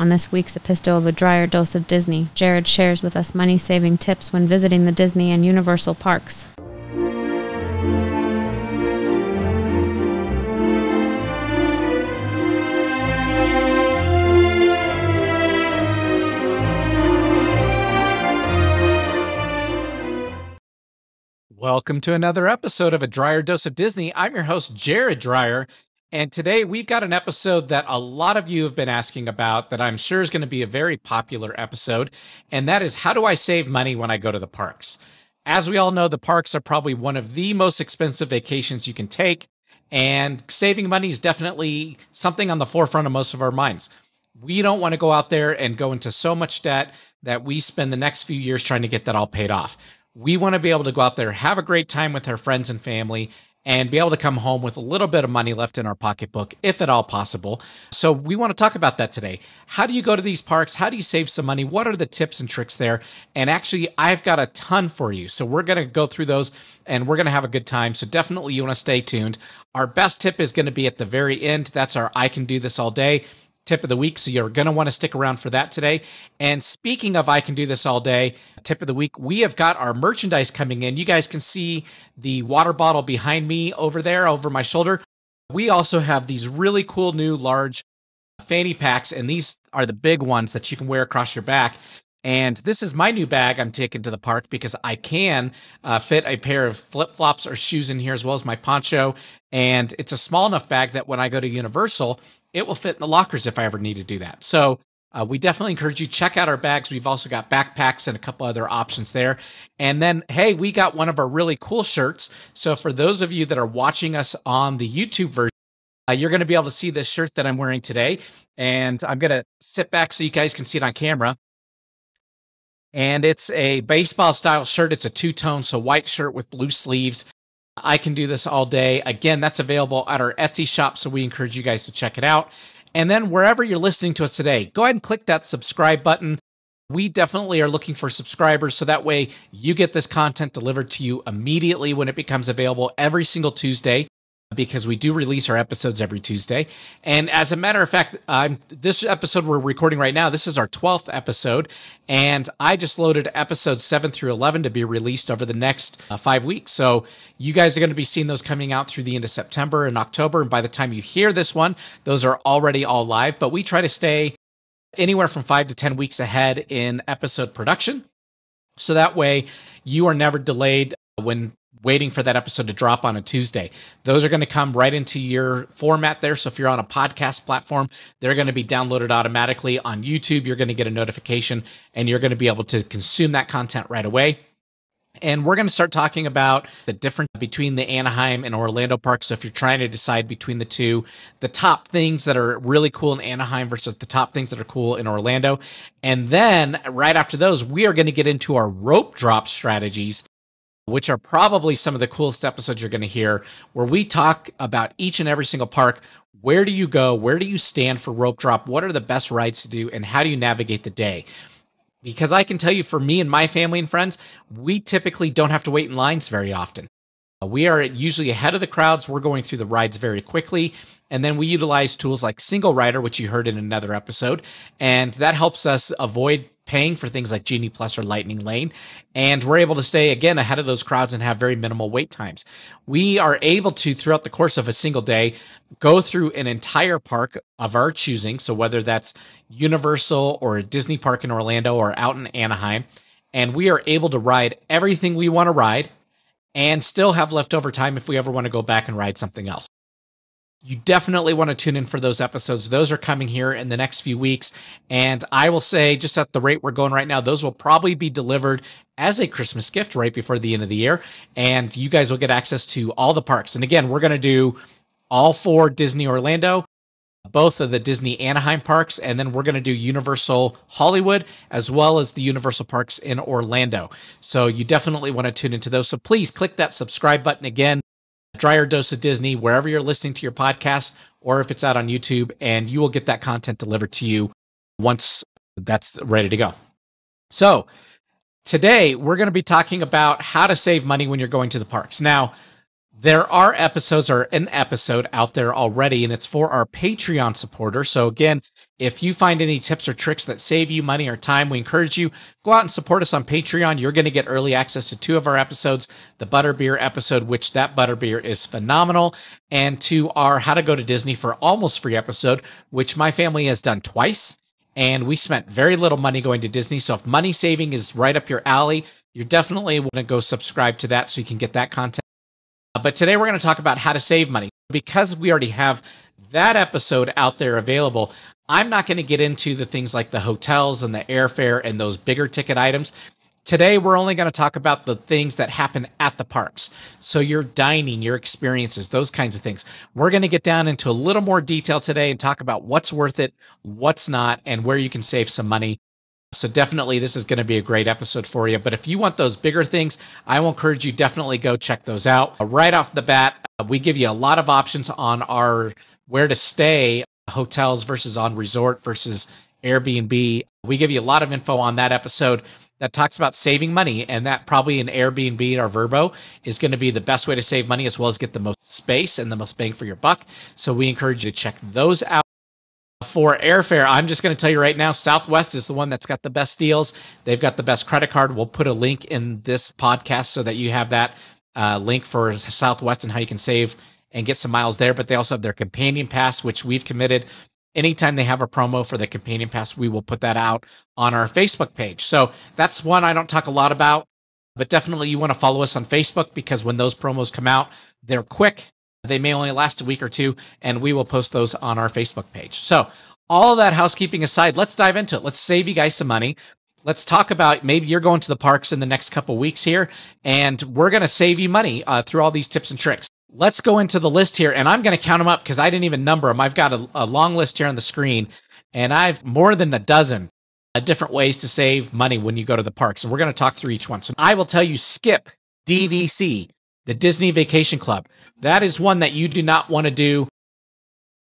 On this week's epistle of a Dryer dose of Disney, Jared shares with us money saving tips when visiting the Disney and Universal parks. Welcome to another episode of A Dryer Dose of Disney. I'm your host, Jared Dryer. And today we've got an episode that a lot of you have been asking about that I'm sure is going to be a very popular episode. And that is how do I save money when I go to the parks? As we all know, the parks are probably one of the most expensive vacations you can take. And saving money is definitely something on the forefront of most of our minds. We don't want to go out there and go into so much debt that we spend the next few years trying to get that all paid off. We want to be able to go out there, have a great time with our friends and family, and be able to come home with a little bit of money left in our pocketbook, if at all possible. So, we want to talk about that today. How do you go to these parks? How do you save some money? What are the tips and tricks there? And actually, I've got a ton for you. So, we're going to go through those and we're going to have a good time. So, definitely, you want to stay tuned. Our best tip is going to be at the very end. That's our I can do this all day tip of the week. So you're going to want to stick around for that today. And speaking of I can do this all day, tip of the week, we have got our merchandise coming in. You guys can see the water bottle behind me over there, over my shoulder. We also have these really cool new large fanny packs, and these are the big ones that you can wear across your back. And this is my new bag I'm taking to the park because I can uh, fit a pair of flip flops or shoes in here as well as my poncho. And it's a small enough bag that when I go to Universal, it will fit in the lockers if I ever need to do that. So uh, we definitely encourage you check out our bags. We've also got backpacks and a couple other options there. And then, hey, we got one of our really cool shirts. So for those of you that are watching us on the YouTube version, uh, you're going to be able to see this shirt that I'm wearing today. And I'm going to sit back so you guys can see it on camera. And it's a baseball style shirt. It's a two tone, so white shirt with blue sleeves. I can do this all day. Again, that's available at our Etsy shop, so we encourage you guys to check it out. And then wherever you're listening to us today, go ahead and click that subscribe button. We definitely are looking for subscribers so that way you get this content delivered to you immediately when it becomes available every single Tuesday because we do release our episodes every Tuesday. And as a matter of fact, this episode we're recording right now, this is our 12th episode. And I just loaded episodes 7 through 11 to be released over the next uh, five weeks. So you guys are going to be seeing those coming out through the end of September and October. And by the time you hear this one, those are already all live. But we try to stay anywhere from five to 10 weeks ahead in episode production. So that way you are never delayed when waiting for that episode to drop on a Tuesday. Those are going to come right into your format there. So if you're on a podcast platform, they're going to be downloaded automatically. On YouTube, you're going to get a notification and you're going to be able to consume that content right away. And we're going to start talking about the difference between the Anaheim and Orlando parks. So if you're trying to decide between the two, the top things that are really cool in Anaheim versus the top things that are cool in Orlando. And then right after those, we are going to get into our rope drop strategies which are probably some of the coolest episodes you're going to hear, where we talk about each and every single park. Where do you go? Where do you stand for rope drop? What are the best rides to do? And how do you navigate the day? Because I can tell you, for me and my family and friends, we typically don't have to wait in lines very often. Uh, we are usually ahead of the crowds. We're going through the rides very quickly. And then we utilize tools like Single Rider, which you heard in another episode. And that helps us avoid paying for things like Genie Plus or Lightning Lane. And we're able to stay again ahead of those crowds and have very minimal wait times. We are able to, throughout the course of a single day, go through an entire park of our choosing. So whether that's Universal or a Disney park in Orlando or out in Anaheim, and we are able to ride everything we want to ride and still have leftover time if we ever want to go back and ride something else you definitely want to tune in for those episodes. Those are coming here in the next few weeks. And I will say, just at the rate we're going right now, those will probably be delivered as a Christmas gift right before the end of the year. And you guys will get access to all the parks. And again, we're going to do all four Disney Orlando, both of the Disney Anaheim parks, and then we're going to do Universal Hollywood as well as the Universal parks in Orlando. So you definitely want to tune into those. So please click that subscribe button again Dryer Dose of Disney, wherever you're listening to your podcast, or if it's out on YouTube, and you will get that content delivered to you once that's ready to go. So, today we're going to be talking about how to save money when you're going to the parks. Now, There are episodes or an episode out there already, and it's for our Patreon supporters. So again, if you find any tips or tricks that save you money or time, we encourage you go out and support us on Patreon. You're going to get early access to two of our episodes, the Butterbeer episode, which that Butterbeer is phenomenal, and to our How to Go to Disney for almost free episode, which my family has done twice. And we spent very little money going to Disney. So if money saving is right up your alley, you're definitely want to go subscribe to that so you can get that content. Uh, but today we're going to talk about how to save money. Because we already have that episode out there available, I'm not going to get into the things like the hotels and the airfare and those bigger ticket items. Today, we're only going to talk about the things that happen at the parks. So, your dining, your experiences, those kinds of things. We're going to get down into a little more detail today and talk about what's worth it, what's not, and where you can save some money. So definitely this is going to be a great episode for you. But if you want those bigger things, I will encourage you definitely go check those out. Right off the bat, uh, we give you a lot of options on our where to stay hotels versus on resort versus Airbnb. We give you a lot of info on that episode that talks about saving money and that probably an Airbnb or VRBO is going to be the best way to save money as well as get the most space and the most bang for your buck. So we encourage you to check those out. For airfare, I'm just going to tell you right now, Southwest is the one that's got the best deals. They've got the best credit card. We'll put a link in this podcast so that you have that uh, link for Southwest and how you can save and get some miles there. But they also have their companion pass, which we've committed. Anytime they have a promo for the companion pass, we will put that out on our Facebook page. So that's one I don't talk a lot about, but definitely you want to follow us on Facebook because when those promos come out, they're quick they may only last a week or two, and we will post those on our Facebook page. So, all that housekeeping aside, let's dive into it. Let's save you guys some money. Let's talk about maybe you're going to the parks in the next couple weeks here, and we're going to save you money uh, through all these tips and tricks. Let's go into the list here, and I'm going to count them up because I didn't even number them. I've got a, a long list here on the screen, and I've more than a dozen uh, different ways to save money when you go to the parks. And we're going to talk through each one. So I will tell you skip DVC the Disney Vacation Club. That is one that you do not want to do.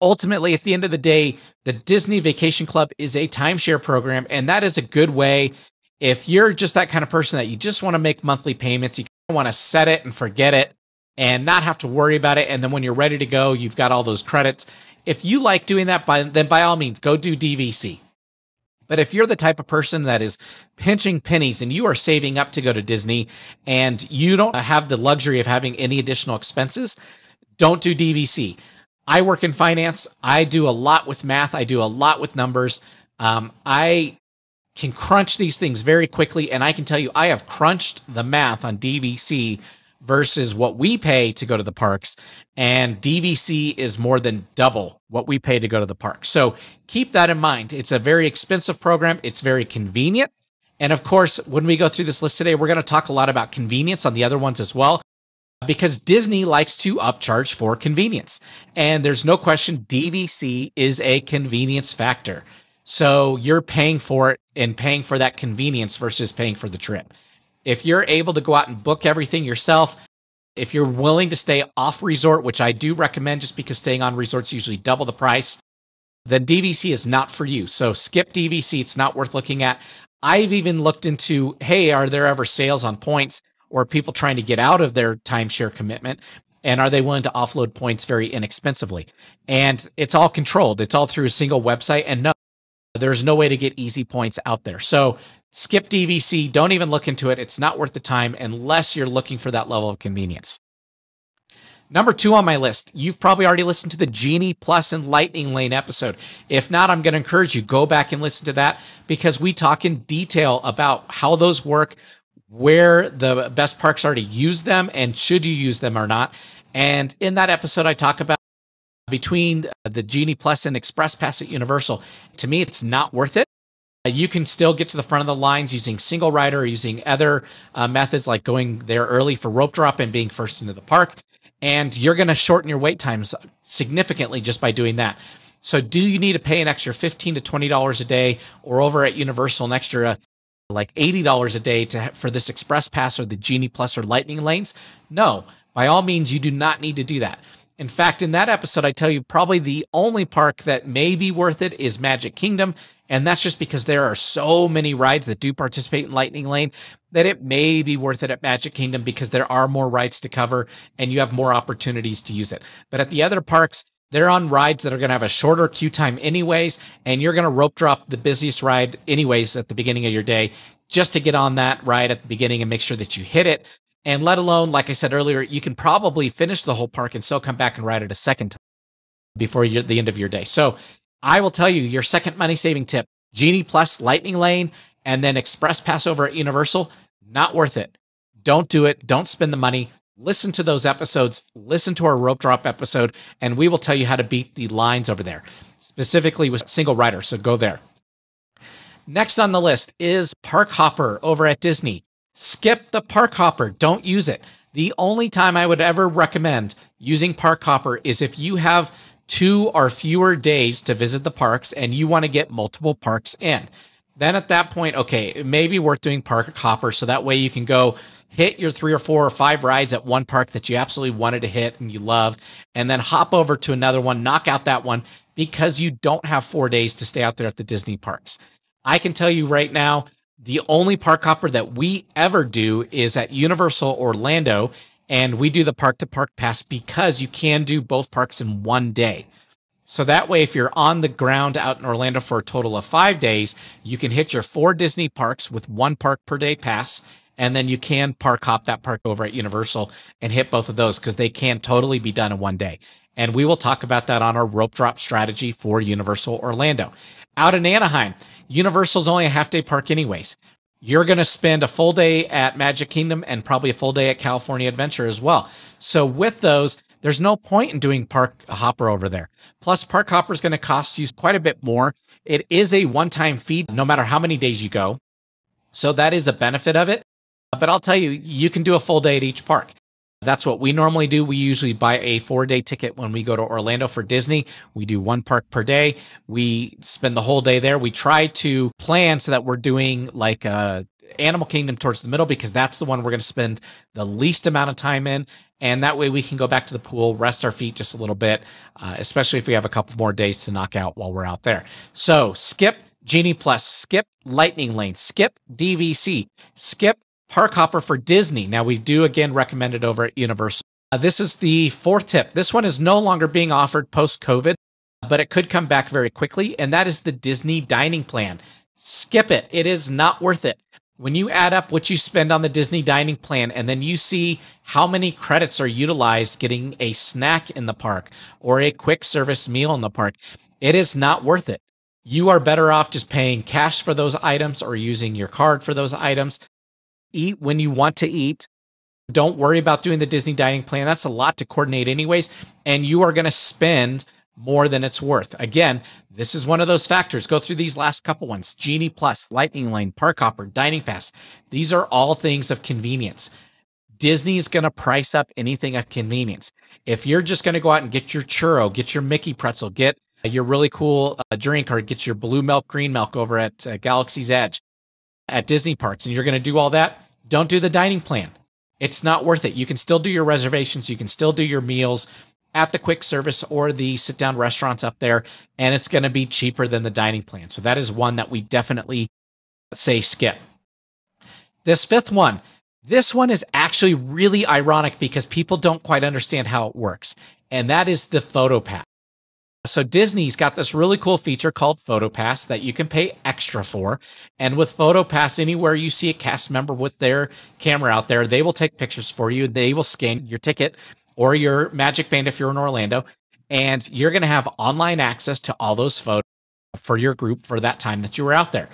Ultimately, at the end of the day, the Disney Vacation Club is a timeshare program, and that is a good way. If you're just that kind of person that you just want to make monthly payments, you want to set it and forget it and not have to worry about it. And then when you're ready to go, you've got all those credits. If you like doing that, by, then by all means, go do DVC. But if you're the type of person that is pinching pennies and you are saving up to go to Disney and you don't have the luxury of having any additional expenses, don't do DVC. I work in finance. I do a lot with math. I do a lot with numbers. Um, I can crunch these things very quickly. And I can tell you, I have crunched the math on DVC versus what we pay to go to the parks. And DVC is more than double what we pay to go to the park. So keep that in mind. It's a very expensive program, it's very convenient. And of course, when we go through this list today, we're going to talk a lot about convenience on the other ones as well, because Disney likes to upcharge for convenience. And there's no question DVC is a convenience factor. So you're paying for it and paying for that convenience versus paying for the trip. If you're able to go out and book everything yourself, if you're willing to stay off resort, which I do recommend just because staying on resorts usually double the price, then DVC is not for you. So skip DVC. It's not worth looking at. I've even looked into, hey, are there ever sales on points or people trying to get out of their timeshare commitment? And are they willing to offload points very inexpensively? And it's all controlled. It's all through a single website. And no, there's no way to get easy points out there. So skip DVC. Don't even look into it. It's not worth the time unless you're looking for that level of convenience. Number two on my list, you've probably already listened to the Genie Plus and Lightning Lane episode. If not, I'm going to encourage you go back and listen to that because we talk in detail about how those work, where the best parks are to use them, and should you use them or not. And in that episode, I talk about between the Genie Plus and Express Pass at Universal. To me, it's not worth it. You can still get to the front of the lines using single rider or using other uh, methods like going there early for rope drop and being first into the park. And you're going to shorten your wait times significantly just by doing that. So, do you need to pay an extra 15 to $20 a day or over at Universal an extra like $80 a day to for this express pass or the Genie Plus or Lightning lanes? No, by all means, you do not need to do that. In fact, in that episode, I tell you probably the only park that may be worth it is Magic Kingdom. And that's just because there are so many rides that do participate in Lightning Lane that it may be worth it at Magic Kingdom because there are more rides to cover and you have more opportunities to use it. But at the other parks, they're on rides that are going to have a shorter queue time, anyways, and you're going to rope drop the busiest ride, anyways, at the beginning of your day just to get on that ride at the beginning and make sure that you hit it. And let alone, like I said earlier, you can probably finish the whole park and still come back and ride it a second time before the end of your day. So I will tell you your second money saving tip Genie Plus Lightning Lane and then Express Pass over at Universal, not worth it. Don't do it. Don't spend the money. Listen to those episodes. Listen to our rope drop episode, and we will tell you how to beat the lines over there, specifically with single rider. So go there. Next on the list is Park Hopper over at Disney. Skip the Park Hopper. Don't use it. The only time I would ever recommend using Park Hopper is if you have two or fewer days to visit the parks and you want to get multiple parks in. Then at that point, okay, it may be worth doing Park Hopper so that way you can go hit your three or four or five rides at one park that you absolutely wanted to hit and you love, and then hop over to another one, knock out that one because you don't have four days to stay out there at the Disney parks. I can tell you right now, the only park hopper that we ever do is at Universal Orlando, and we do the park to park pass because you can do both parks in one day. So that way, if you're on the ground out in Orlando for a total of five days, you can hit your four Disney parks with one park per day pass. And then you can park hop that park over at Universal and hit both of those because they can totally be done in one day. And we will talk about that on our rope drop strategy for Universal Orlando. Out in Anaheim, Universal's only a half day park, anyways. You're going to spend a full day at Magic Kingdom and probably a full day at California Adventure as well. So, with those, there's no point in doing Park Hopper over there. Plus, Park Hopper is going to cost you quite a bit more. It is a one time fee, no matter how many days you go. So, that is a benefit of it. But I'll tell you, you can do a full day at each park. That's what we normally do. We usually buy a four day ticket when we go to Orlando for Disney. We do one park per day. We spend the whole day there. We try to plan so that we're doing like a uh, Animal Kingdom towards the middle because that's the one we're going to spend the least amount of time in. And that way we can go back to the pool, rest our feet just a little bit, uh, especially if we have a couple more days to knock out while we're out there. So skip Genie Plus, skip Lightning Lane, skip DVC, skip Hopper for Disney. Now, we do again recommend it over at Universal. Uh, this is the fourth tip. This one is no longer being offered post COVID, but it could come back very quickly, and that is the Disney dining plan. Skip it, it is not worth it. When you add up what you spend on the Disney dining plan and then you see how many credits are utilized getting a snack in the park or a quick service meal in the park, it is not worth it. You are better off just paying cash for those items or using your card for those items eat when you want to eat. Don't worry about doing the Disney dining plan. That's a lot to coordinate, anyways. And you are going to spend more than it's worth. Again, this is one of those factors. Go through these last couple ones Genie Plus, Lightning Lane, Park Hopper, Dining Pass. These are all things of convenience. Disney is going to price up anything of convenience. If you're just going to go out and get your churro, get your Mickey pretzel, get your really cool uh, drink, or get your blue milk, green milk over at uh, Galaxy's Edge, at Disney parks and you're going to do all that, don't do the dining plan. It's not worth it. You can still do your reservations, you can still do your meals at the quick service or the sit down restaurants up there, and it's going to be cheaper than the dining plan. So that is one that we definitely say skip. This fifth one, this one is actually really ironic because people don't quite understand how it works, and that is the photo pass. So Disney's got this really cool feature called PhotoPass that you can pay extra for. And with PhotoPass, anywhere you see a cast member with their camera out there, they will take pictures for you. They will scan your ticket or your Magic Band if you're in Orlando. And you're going to have online access to all those photos for your group for that time that you were out there.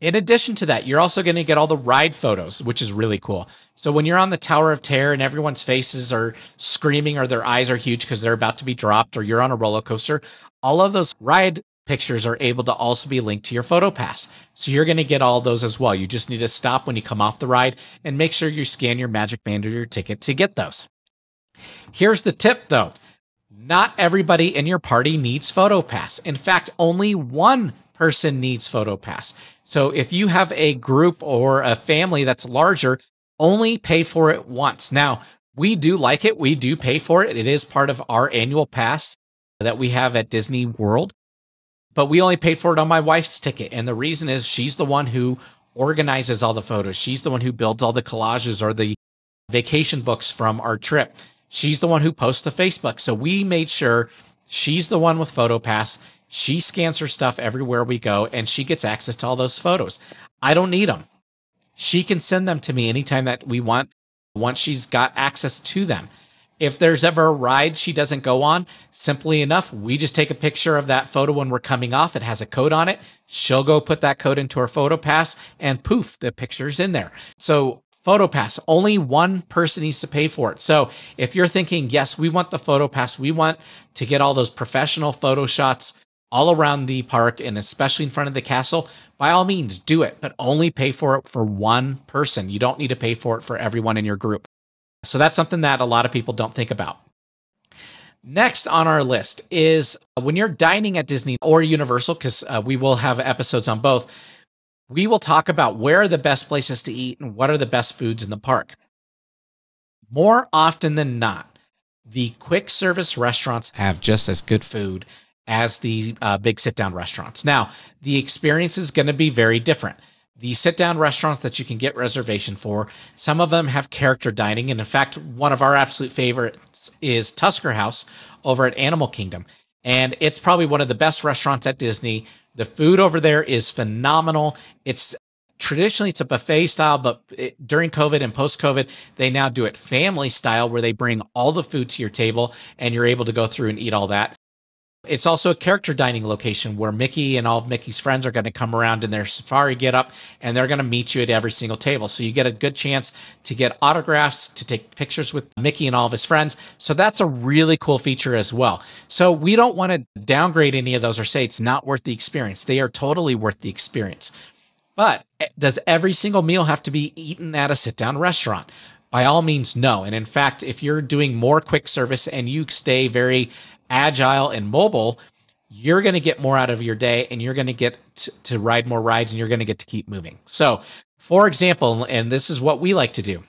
In addition to that, you're also going to get all the ride photos, which is really cool. So when you're on the Tower of Terror and everyone's faces are screaming or their eyes are huge because they're about to be dropped, or you're on a roller coaster, all of those ride pictures are able to also be linked to your photo pass. So you're going to get all those as well. You just need to stop when you come off the ride and make sure you scan your magic band or your ticket to get those. Here's the tip though. Not everybody in your party needs photo pass. In fact, only one person needs PhotoPass. So if you have a group or a family that's larger, only pay for it once. Now, We do like it. We do pay for it. It is part of our annual pass that we have at Disney World. But we only paid for it on my wife's ticket. And the reason is she's the one who organizes all the photos. She's the one who builds all the collages or the vacation books from our trip. She's the one who posts to Facebook. So we made sure she's the one with PhotoPass. She scans her stuff everywhere we go and she gets access to all those photos. I don't need them. She can send them to me anytime that we want once she's got access to them. If there's ever a ride she doesn't go on, simply enough, we just take a picture of that photo when we're coming off. It has a code on it. She'll go put that code into her PhotoPass and poof, the picture's in there. So PhotoPass, only one person needs to pay for it. So if you're thinking, yes, we want the PhotoPass, we want to get all those professional photo shots all around the park and especially in front of the castle, by all means do it, but only pay for it for one person. You don't need to pay for it for everyone in your group. So that's something that a lot of people don't think about. Next on our list is when you're dining at Disney or Universal, because uh, we will have episodes on both, we will talk about where are the best places to eat and what are the best foods in the park. More often than not, the quick service restaurants have just as good food as the uh, big sit down restaurants. Now, the experience is going to be very different. The sit down restaurants that you can get reservation for, some of them have character dining. And in fact, one of our absolute favorites is Tusker House over at Animal Kingdom. And it's probably one of the best restaurants at Disney. The food over there is phenomenal. It's traditionally it's a buffet style, but it, during COVID and post COVID, they now do it family style where they bring all the food to your table and you're able to go through and eat all that. It's also a character dining location where Mickey and all of Mickey's friends are going to come around in their safari get up and they're going to meet you at every single table. So you get a good chance to get autographs, to take pictures with Mickey and all of his friends. So that's a really cool feature as well. So we don't want to downgrade any of those or say it's not worth the experience. They are totally worth the experience. But eh, does every single meal have to be eaten at a sit down restaurant? By all means, no. And in fact, if you're doing more quick service and you stay very agile and mobile, you're going to get more out of your day and you're going to get to ride more rides and you're going to get to keep moving. So, for example, and this is what we like to do.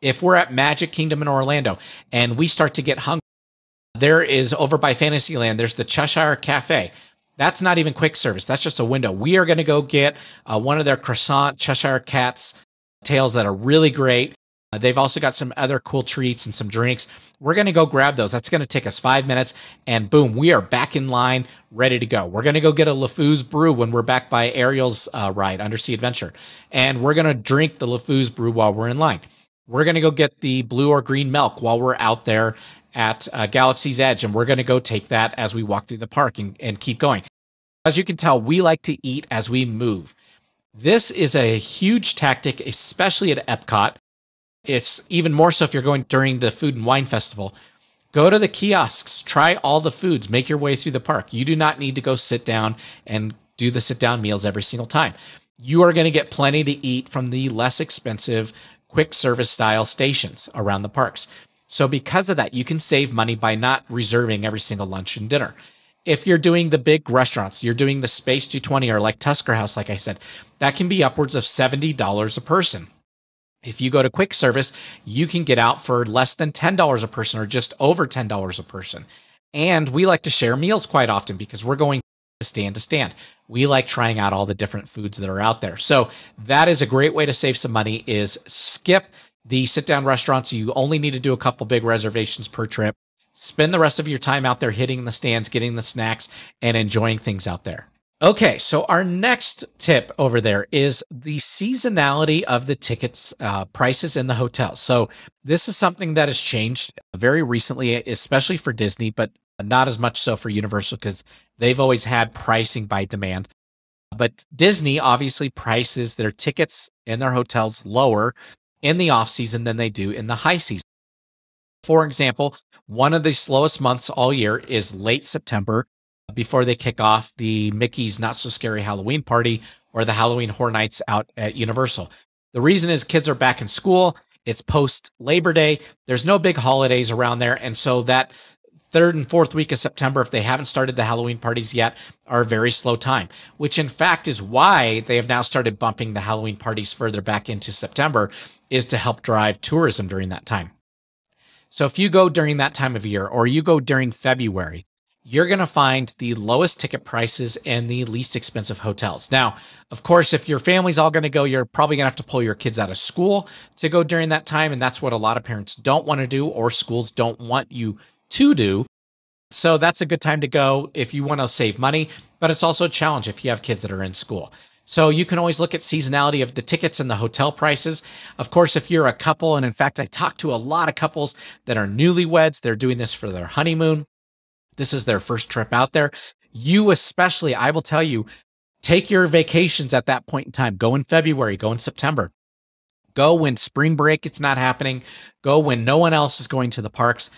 If we're at Magic Kingdom in Orlando and we start to get hungry, there is over by Fantasyland, there's the Cheshire Cafe. That's not even quick service. That's just a window. We are going to go get uh, one of their croissant Cheshire Cats tails that are really great. Uh, they've also got some other cool treats and some drinks. We're going to go grab those. That's going to take us five minutes. And boom, we are back in line, ready to go. We're going to go get a LeFou's brew when we're back by Ariel's uh, ride, Undersea Adventure. And we're going to drink the LeFou's brew while we're in line. We're going to go get the blue or green milk while we're out there at uh, Galaxy's Edge. And we're going to go take that as we walk through the park and, and keep going. As you can tell, we like to eat as we move. This is a huge tactic, especially at Epcot it's even more so if you're going during the food and wine festival. Go to the kiosks, try all the foods, make your way through the park. You do not need to go sit down and do the sit down meals every single time. You are going to get plenty to eat from the less expensive quick service style stations around the parks. So, because of that, you can save money by not reserving every single lunch and dinner. If you're doing the big restaurants, you're doing the Space 220 or like Tusker House, like I said, that can be upwards of $70 a person. If you go to quick service, you can get out for less than $10 a person or just over $10 a person. And we like to share meals quite often because we're going stand to stand. We like trying out all the different foods that are out there. So that is a great way to save some money is skip the sit down restaurants. You only need to do a couple big reservations per trip. Spend the rest of your time out there hitting the stands, getting the snacks and enjoying things out there. Okay, so our next tip over there is the seasonality of the tickets uh, prices in the hotels. So this is something that has changed very recently, especially for Disney, but not as much so for Universal because they've always had pricing by demand. But Disney obviously prices their tickets in their hotels lower in the off season than they do in the high season. For example, one of the slowest months all year is late September before they kick off the Mickey's Not So Scary Halloween party or the Halloween Horror Nights out at Universal. The reason is kids are back in school. It's post Labor Day. There's no big holidays around there. And so that third and fourth week of September, if they haven't started the Halloween parties yet, are a very slow time, which in fact is why they have now started bumping the Halloween parties further back into September, is to help drive tourism during that time. So if you go during that time of year or you go during February, you're going to find the lowest ticket prices and the least expensive hotels. Now, of course, if your family's all going to go, you're probably going to have to pull your kids out of school to go during that time. And that's what a lot of parents don't want to do, or schools don't want you to do. So that's a good time to go if you want to save money, but it's also a challenge if you have kids that are in school. So you can always look at seasonality of the tickets and the hotel prices. Of course, if you're a couple, and in fact, I talked to a lot of couples that are newlyweds, they're doing this for their honeymoon. This is their first trip out there. You, especially, I will tell you, take your vacations at that point in time. Go in February, go in September. Go when spring break it's not happening. Go when no one else is going to the parks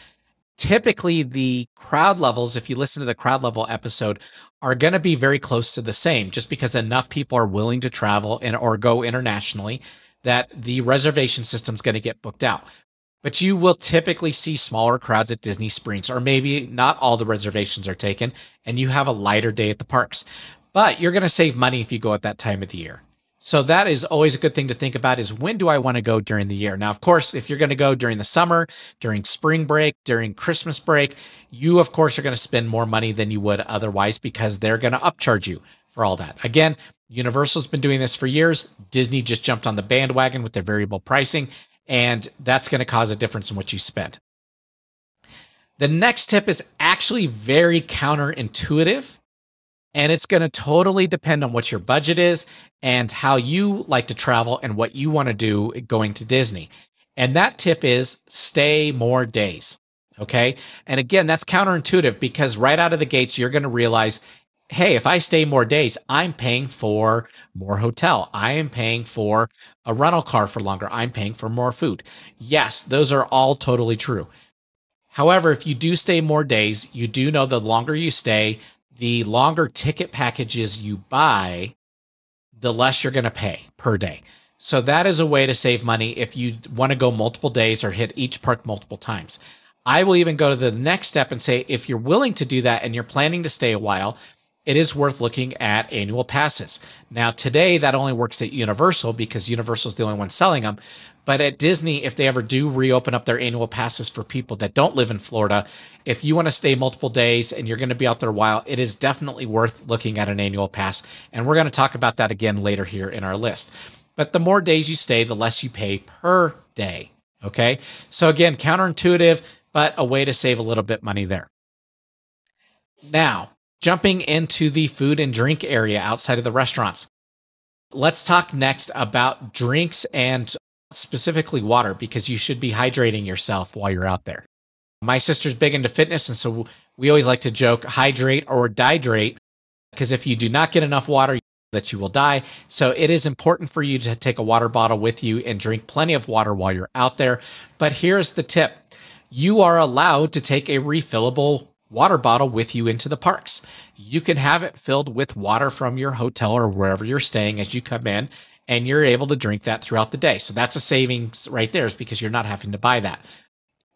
typically the crowd levels, if you listen to the crowd level episode, are going to be very close to the same just because enough people are willing to travel and or go internationally that the reservation system is going to get booked out. But you will typically see smaller crowds at Disney Springs, or maybe not all the reservations are taken, and you have a lighter day at the parks. But you're going to save money if you go at that time of the year. So that is always a good thing to think about is when do I want to go during the year? Now, of course, if you're going to go during the summer, during spring break, during Christmas break, you of course are going to spend more money than you would otherwise because they're going to upcharge you for all that. Again, Universal's been doing this for years. Disney just jumped on the bandwagon with their variable pricing, and that's going to cause a difference in what you spend. The next tip is actually very counterintuitive and it's going to totally depend on what your budget is and how you like to travel and what you want to do going to Disney. And that tip is stay more days. Okay. And again, that's counterintuitive because right out of the gates, you're going to realize, hey, if I stay more days, I'm paying for more hotel. I am paying for a rental car for longer. I'm paying for more food. Yes, those are all totally true. However, if you do stay more days, you do know the longer you stay, the longer ticket packages you buy, the less you're going to pay per day. So that is a way to save money if you want to go multiple days or hit each park multiple times. I will even go to the next step and say if you're willing to do that and you're planning to stay a while, it is worth looking at annual passes. Now, today that only works at Universal because Universal is the only one selling them. But at Disney, if they ever do reopen up their annual passes for people that don't live in Florida, if you want to stay multiple days and you're going to be out there a while, it is definitely worth looking at an annual pass. And we're going to talk about that again later here in our list. But the more days you stay, the less you pay per day. Okay. So again, counterintuitive, but a way to save a little bit money there. Now, jumping into the food and drink area outside of the restaurants. Let's talk next about drinks and specifically water because you should be hydrating yourself while you're out there. My sister's big into fitness, and so we always like to joke hydrate or dihydrate because if you do not get enough water, that you will die. So it is important for you to take a water bottle with you and drink plenty of water while you're out there. But here's the tip. You are allowed to take a refillable water bottle with you into the parks. You can have it filled with water from your hotel or wherever you're staying as you come in and you're able to drink that throughout the day. So that's a savings right there, is because you're not having to buy that.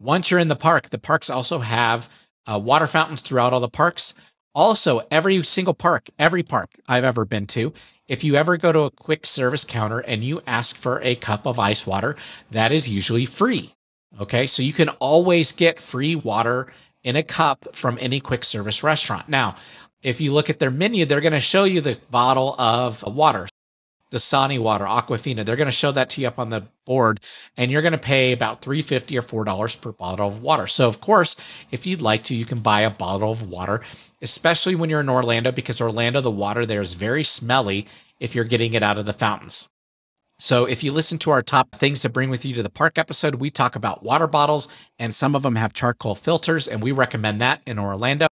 Once you're in the park, the parks also have uh, water fountains throughout all the parks. Also, every single park, every park I've ever been to, if you ever go to a quick service counter and you ask for a cup of ice water, that is usually free. Okay, so you can always get free water in a cup from any quick service restaurant. Now, if you look at their menu, they're going to show you the bottle of water. Dasani water, Aquafina. They're going to show that to you up on the board, and you're going to pay about three fifty or four dollars per bottle of water. So, of course, if you'd like to, you can buy a bottle of water, especially when you're in Orlando, because Orlando, the water there is very smelly if you're getting it out of the fountains. So, if you listen to our top things to bring with you to the park episode, we talk about water bottles, and some of them have charcoal filters, and we recommend that in Orlando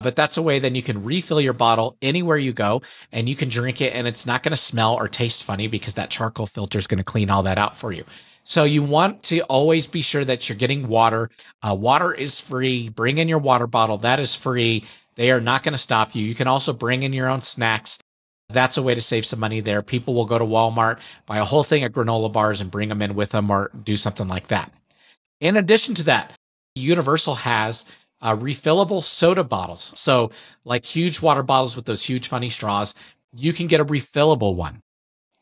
but that's a way then you can refill your bottle anywhere you go and you can drink it and it's not going to smell or taste funny because that charcoal filter is going to clean all that out for you. So you want to always be sure that you're getting water. Uh, water is free. Bring in your water bottle. That is free. They are not going to stop you. You can also bring in your own snacks. That's a way to save some money there. People will go to Walmart, buy a whole thing of granola bars and bring them in with them or do something like that. In addition to that, Universal has uh, refillable soda bottles. So, like huge water bottles with those huge funny straws, you can get a refillable one.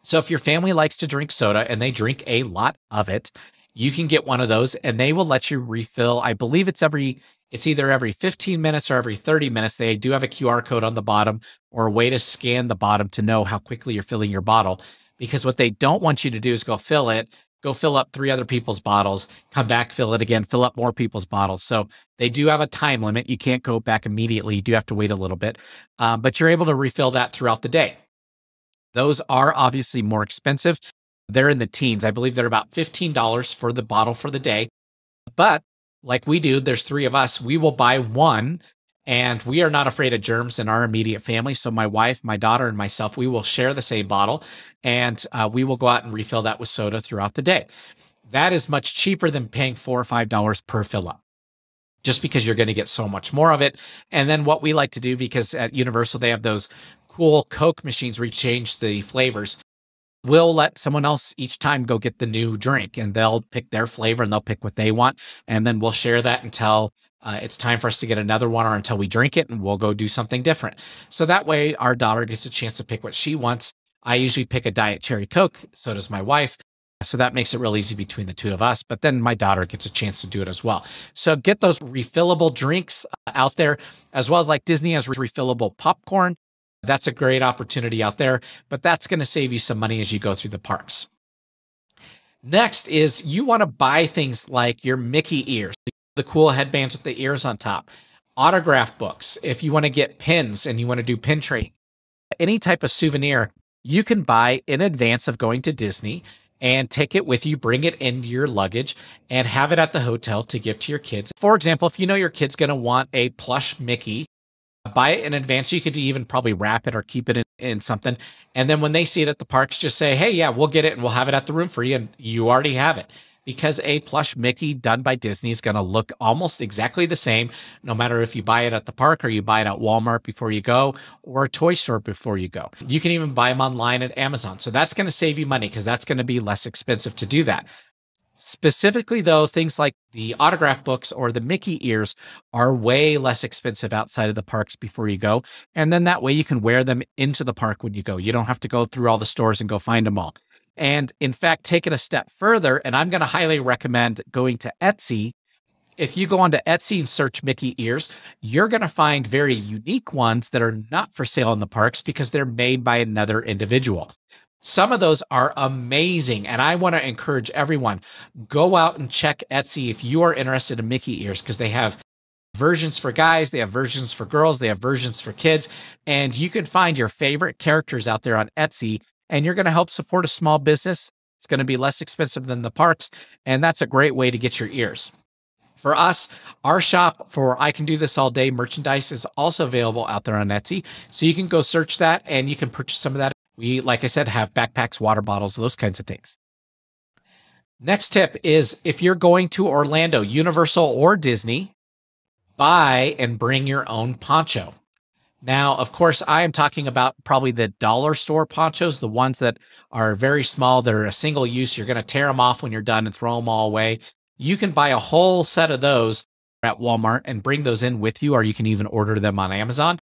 So, if your family likes to drink soda and they drink a lot of it, you can get one of those and they will let you refill. I believe it's every, it's either every 15 minutes or every 30 minutes. They do have a QR code on the bottom or a way to scan the bottom to know how quickly you're filling your bottle. Because what they don't want you to do is go fill it, go fill up three other people's bottles, come back, fill it again, fill up more people's bottles. So they do have a time limit. You can't go back immediately. You do have to wait a little bit, um, but you're able to refill that throughout the day. Those are obviously more expensive. They're in the teens. I believe they're about $15 for the bottle for the day. But like we do, there's three of us. We will buy one and we are not afraid of germs in our immediate family. So my wife, my daughter, and myself, we will share the same bottle and uh, we will go out and refill that with soda throughout the day. That is much cheaper than paying four or five dollars per fill up just because you're going to get so much more of it. And then what we like to do, because at Universal, they have those cool Coke machines where you change the flavors. We'll let someone else each time go get the new drink and they'll pick their flavor and they'll pick what they want. And then we'll share that until uh, it's time for us to get another one or until we drink it and we'll go do something different. So that way our daughter gets a chance to pick what she wants. I usually pick a diet cherry Coke. So does my wife. So that makes it real easy between the two of us. But then my daughter gets a chance to do it as well. So get those refillable drinks uh, out there, as well as like Disney has refillable popcorn. That's a great opportunity out there, but that's going to save you some money as you go through the parks. Next is you want to buy things like your Mickey ears, the cool headbands with the ears on top, autograph books. If you want to get pins and you want to do pin trading, any type of souvenir you can buy in advance of going to Disney and take it with you, bring it into your luggage, and have it at the hotel to give to your kids. For example, if you know your kid's going to want a plush Mickey, buy it in advance. You could even probably wrap it or keep it in, in, something. And then when they see it at the parks, just say, hey, yeah, we'll get it and we'll have it at the room for you. And you already have it because a plush Mickey done by Disney is going to look almost exactly the same, no matter if you buy it at the park or you buy it at Walmart before you go or a toy store before you go. You can even buy them online at Amazon. So that's going to save you money because that's going to be less expensive to do that. Specifically, though, things like the autograph books or the Mickey ears are way less expensive outside of the parks before you go. And then that way you can wear them into the park when you go. You don't have to go through all the stores and go find them all. And in fact, take it a step further, and I'm going to highly recommend going to Etsy. If you go onto Etsy and search Mickey ears, you're going to find very unique ones that are not for sale in the parks because they're made by another individual. Some of those are amazing. And I want to encourage everyone go out and check Etsy if you are interested in Mickey ears because they have versions for guys, they have versions for girls, they have versions for kids. And you can find your favorite characters out there on Etsy and you're going to help support a small business. It's going to be less expensive than the parks. And that's a great way to get your ears. For us, our shop for I Can Do This All Day merchandise is also available out there on Etsy. So you can go search that and you can purchase some of that. We, like I said, have backpacks, water bottles, those kinds of things. Next tip is if you're going to Orlando, Universal or Disney, buy and bring your own poncho. Now, of course, I am talking about probably the dollar store ponchos, the ones that are very small. They're a single use. You're going to tear them off when you're done and throw them all away. You can buy a whole set of those at Walmart and bring those in with you, or you can even order them on Amazon.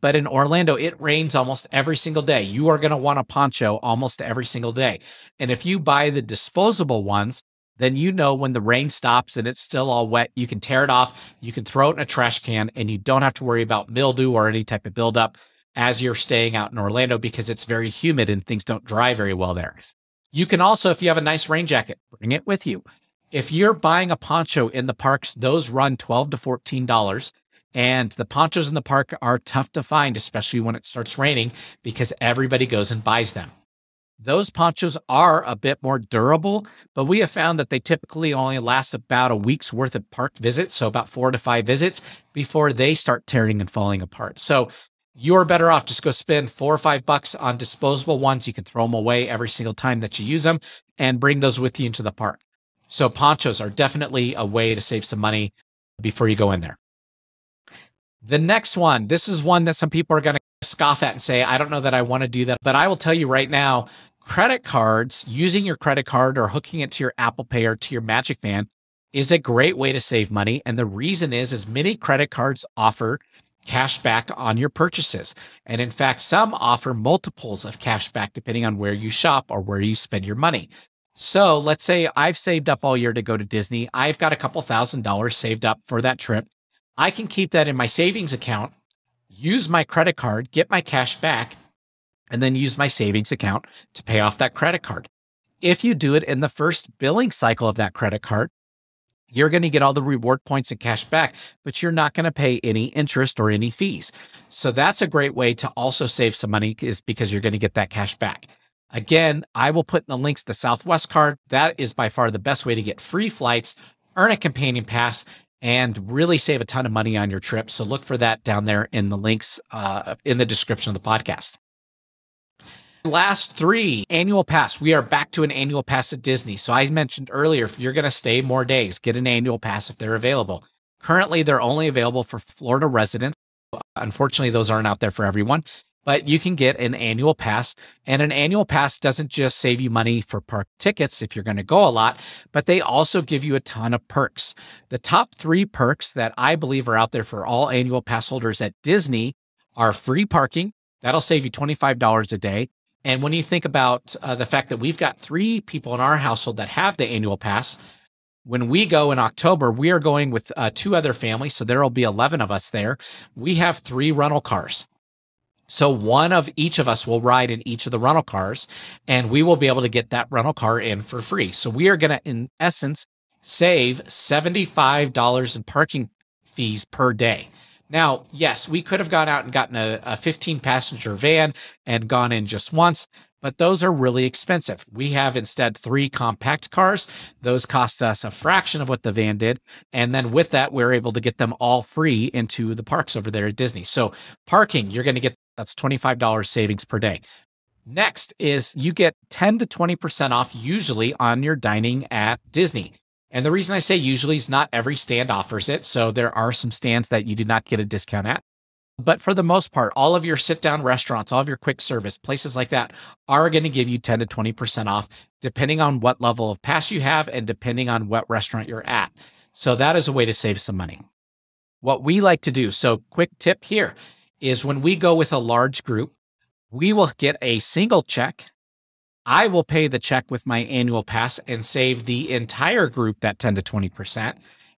But in Orlando, it rains almost every single day. You are going to want a poncho almost every single day. And if you buy the disposable ones, then you know when the rain stops and it's still all wet, you can tear it off, you can throw it in a trash can, and you don't have to worry about mildew or any type of buildup as you're staying out in Orlando because it's very humid and things don't dry very well there. You can also, if you have a nice rain jacket, bring it with you. If you're buying a poncho in the parks, those run 12 to $14. And the ponchos in the park are tough to find, especially when it starts raining, because everybody goes and buys them. Those ponchos are a bit more durable, but we have found that they typically only last about a week's worth of park visits, so about four to five visits before they start tearing and falling apart. So you're better off just go spend four or five bucks on disposable ones. You can throw them away every single time that you use them and bring those with you into the park. So ponchos are definitely a way to save some money before you go in there. The next one, this is one that some people are going to scoff at and say, I don't know that I want to do that. But I will tell you right now, credit cards, using your credit card or hooking it to your Apple Pay or to your Magic Band is a great way to save money. And the reason is, is many credit cards offer cash back on your purchases. And in fact, some offer multiples of cash back depending on where you shop or where you spend your money. So let's say I've saved up all year to go to Disney. I've got a couple thousand dollars saved up for that trip. I can keep that in my savings account, use my credit card, get my cash back, and then use my savings account to pay off that credit card. If you do it in the first billing cycle of that credit card, you're going to get all the reward points and cash back, but you're not going to pay any interest or any fees. So that's a great way to also save some money is because you're going to get that cash back. Again, I will put in the links the Southwest card. That is by far the best way to get free flights, earn a companion pass, and really save a ton of money on your trip. So look for that down there in the links uh, in the description of the podcast. Last three annual pass. We are back to an annual pass at Disney. So I mentioned earlier, if you're going to stay more days, get an annual pass if they're available. Currently, they're only available for Florida residents. Unfortunately, those aren't out there for everyone but you can get an annual pass. And an annual pass doesn't just save you money for park tickets if you're going to go a lot, but they also give you a ton of perks. The top three perks that I believe are out there for all annual pass holders at Disney are free parking. That'll save you $25 a day. And when you think about uh, the fact that we've got three people in our household that have the annual pass, when we go in October, we are going with uh, two other families. So there will be 11 of us there. We have three rental cars. So one of each of us will ride in each of the rental cars and we will be able to get that rental car in for free. So we are going to, in essence, save $75 in parking fees per day. Now, yes, we could have gone out and gotten a, a 15 passenger van and gone in just once, but those are really expensive. We have instead three compact cars. Those cost us a fraction of what the van did. And then with that, we're able to get them all free into the parks over there at Disney. So parking, you're going to get that's $25 savings per day. Next is you get 10 to 20% off usually on your dining at Disney. And the reason I say usually is not every stand offers it. So there are some stands that you do not get a discount at. But for the most part, all of your sit down restaurants, all of your quick service, places like that are going to give you 10 to 20% off, depending on what level of pass you have and depending on what restaurant you're at. So that is a way to save some money. What we like to do, so quick tip here is when we go with a large group, we will get a single check. I will pay the check with my annual pass and save the entire group that 10 to 20%.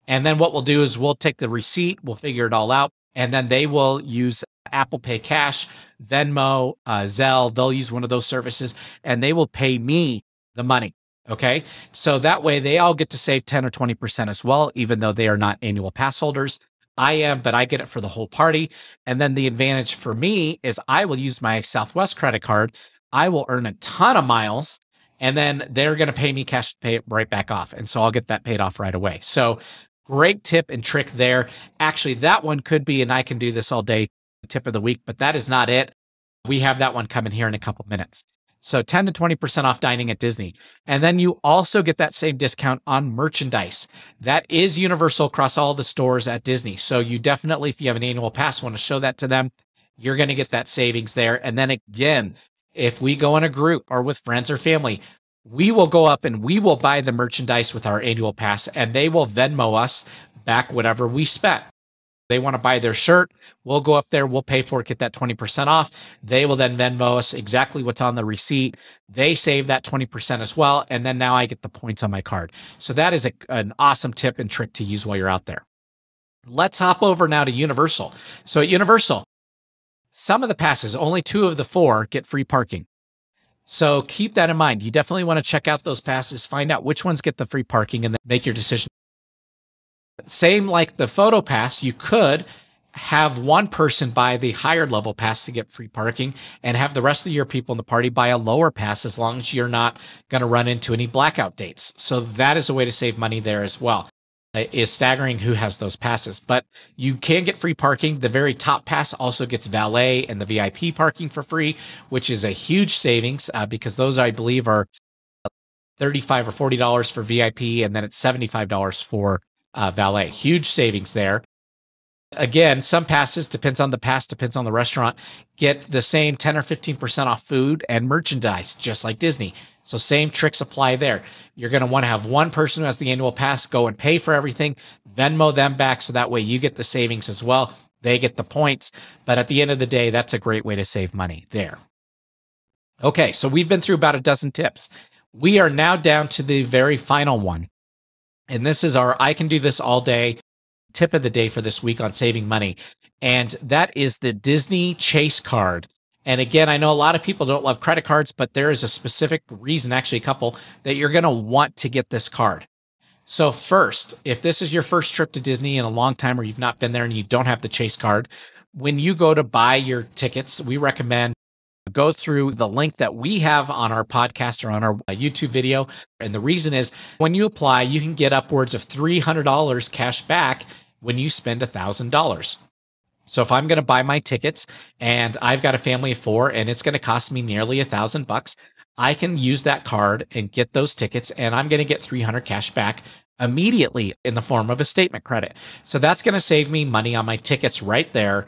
And then what we'll do is we'll take the receipt, we'll figure it all out, and then they will use Apple Pay Cash, Venmo, uh, Zelle. They'll use one of those services and they will pay me the money. Okay. So that way they all get to save 10 or 20% as well, even though they are not annual pass holders. I am, but I get it for the whole party. And then the advantage for me is I will use my Southwest credit card. I will earn a ton of miles and then they're going to pay me cash to pay it right back off. And so I'll get that paid off right away. So great tip and trick there. Actually, that one could be, and I can do this all day, tip of the week, but that is not it. We have that one coming here in a couple minutes. So 10 to 20% off dining at Disney. And then you also get that same discount on merchandise. That is universal across all the stores at Disney. So you definitely, if you have an annual pass, want to show that to them, you're going to get that savings there. And then again, if we go in a group or with friends or family, we will go up and we will buy the merchandise with our annual pass and they will Venmo us back whatever we spent they want to buy their shirt, we'll go up there, we'll pay for it, get that 20% off. They will then Venmo us exactly what's on the receipt. They save that 20% as well. And then now I get the points on my card. So that is a, an awesome tip and trick to use while you're out there. Let's hop over now to Universal. So at Universal, some of the passes, only two of the four get free parking. So keep that in mind. You definitely want to check out those passes, find out which ones get the free parking, and then make your decision. Same like the photo pass, you could have one person buy the higher level pass to get free parking and have the rest of your people in the party buy a lower pass as long as you're not going to run into any blackout dates. So that is a way to save money there as well. It is staggering who has those passes, but you can get free parking. The very top pass also gets valet and the VIP parking for free, which is a huge savings uh, because those I believe are 35 or $40 for VIP and then it's $75 for uh, valet. Huge savings there. Again, some passes, depends on the pass, depends on the restaurant, get the same 10 or 15% off food and merchandise, just like Disney. So, same tricks apply there. You're going to want to have one person who has the annual pass go and pay for everything, Venmo them back so that way you get the savings as well. They get the points. But at the end of the day, that's a great way to save money there. Okay, so we've been through about a dozen tips We are now down to the very final one. And this is our I can do this all day tip of the day for this week on saving money. And that is the Disney Chase card. And again, I know a lot of people don't love credit cards, but there is a specific reason, actually, a couple, that you're going to want to get this card. So, first, if this is your first trip to Disney in a long time or you've not been there and you don't have the Chase card, when you go to buy your tickets, we recommend go through the link that we have on our podcast or on our uh, YouTube video. And the reason is when you apply, you can get upwards of $300 cash back when you spend $1,000. So if I'm going to buy my tickets and I've got a family of four and it's going to cost me nearly a thousand bucks, I can use that card and get those tickets and I'm going to get 300 cash back immediately in the form of a statement credit. So that's going to save me money on my tickets right there,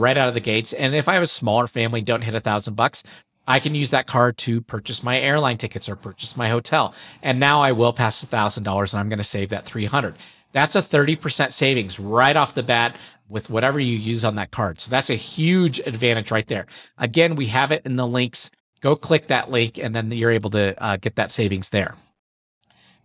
right out of the gates. And if I have a smaller family, don't hit a thousand bucks, I can use that card to purchase my airline tickets or purchase my hotel. And now I will pass a thousand dollars and I'm going to save that 300. That's a 30% savings right off the bat with whatever you use on that card. So that's a huge advantage right there. Again, we have it in the links. Go click that link and then you're able to uh, get that savings there.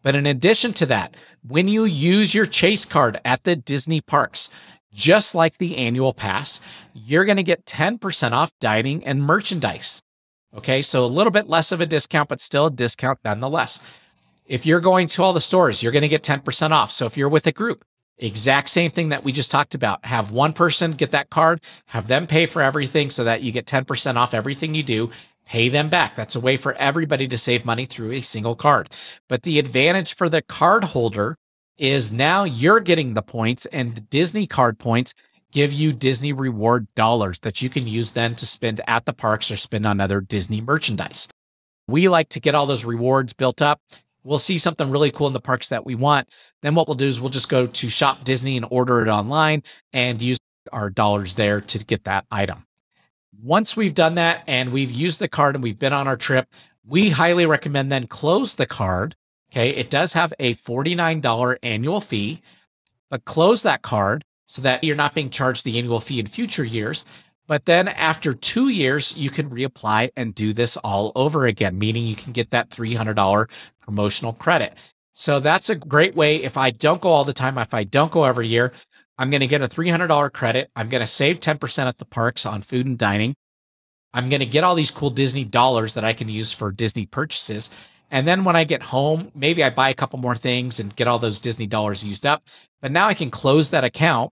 But in addition to that, when you use your Chase card at the Disney parks, just like the annual pass, you're going to get 10% off dining and merchandise. Okay, so a little bit less of a discount, but still a discount nonetheless. If you're going to all the stores, you're going to get 10% off. So if you're with a group, exact same thing that we just talked about. Have one person get that card, have them pay for everything so that you get 10% off everything you do. Pay them back. That's a way for everybody to save money through a single card. But the advantage for the card holder is now you're getting the points and the Disney card points give you Disney reward dollars that you can use then to spend at the parks or spend on other Disney merchandise. We like to get all those rewards built up we'll see something really cool in the parks that we want. Then what we'll do is we'll just go to Shop Disney and order it online and use our dollars there to get that item. Once we've done that and we've used the card and we've been on our trip, we highly recommend then close the card. Okay. It does have a $49 annual fee, but close that card so that you're not being charged the annual fee in future years. But then after two years, you can reapply and do this all over again, meaning you can get that $300 promotional credit. So that's a great way. If I don't go all the time, if I don't go every year, I'm going to get a $300 credit. I'm going to save 10% at the parks on food and dining. I'm going to get all these cool Disney dollars that I can use for Disney purchases. And then when I get home, maybe I buy a couple more things and get all those Disney dollars used up. But now I can close that account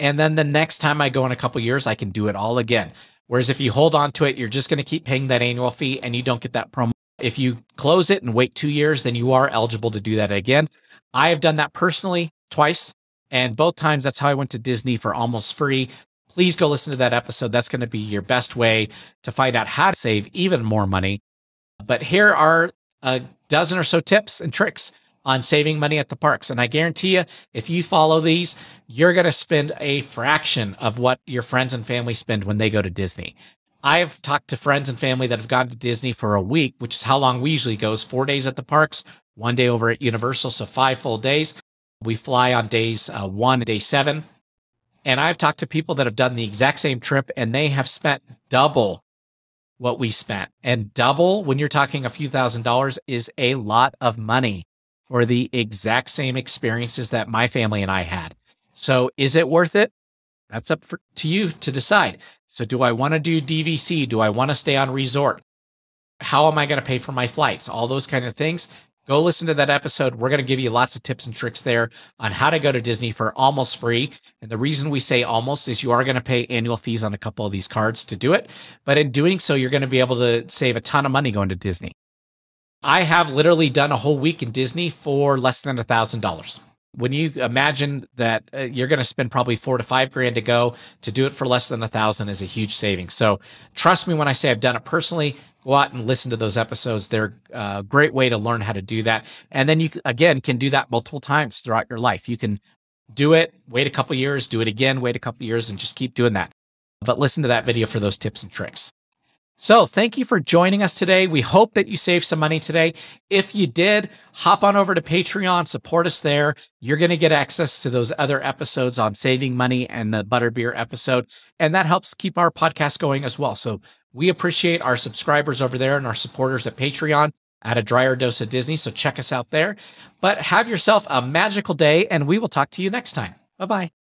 and then the next time I go in a couple years, I can do it all again. Whereas if you hold on to it, you're just going to keep paying that annual fee and you don't get that promo. If you close it and wait two years, then you are eligible to do that again. I have done that personally twice. And both times, that's how I went to Disney for almost free. Please go listen to that episode. That's going to be your best way to find out how to save even more money. But here are a dozen or so tips and tricks on saving money at the parks. And I guarantee you, if you follow these, you're going to spend a fraction of what your friends and family spend when they go to Disney. I've talked to friends and family that have gone to Disney for a week, which is how long we usually goes, four days at the parks, one day over at Universal. So five full days. We fly on days uh, one and day seven. And I've talked to people that have done the exact same trip and they have spent double what we spent. And double, when you're talking a few thousand dollars, is a lot of money for the exact same experiences that my family and I had. So is it worth it? That's up for, to you to decide. So do I want to do DVC? Do I want to stay on resort? How am I going to pay for my flights? All those kind of things. Go listen to that episode. We're going to give you lots of tips and tricks there on how to go to Disney for almost free. And the reason we say almost is you are going to pay annual fees on a couple of these cards to do it. But in doing so, you're going to be able to save a ton of money going to Disney. I have literally done a whole week in Disney for less than a thousand dollars. When you imagine that uh, you're going to spend probably four to five grand to go to do it for less than a thousand is a huge saving. So trust me when I say I've done it personally. Go out and listen to those episodes. They're a great way to learn how to do that. And then you again can do that multiple times throughout your life. You can do it, wait a couple years, do it again, wait a couple years, and just keep doing that. But listen to that video for those tips and tricks. So thank you for joining us today. We hope that you saved some money today. If you did, hop on over to Patreon, support us there. You're going to get access to those other episodes on saving money and the butterbeer episode. And that helps keep our podcast going as well. So we appreciate our subscribers over there and our supporters at Patreon. at a Dryer dose of Disney. So check us out there. But have yourself a magical day, and we will talk to you next time. Bye bye.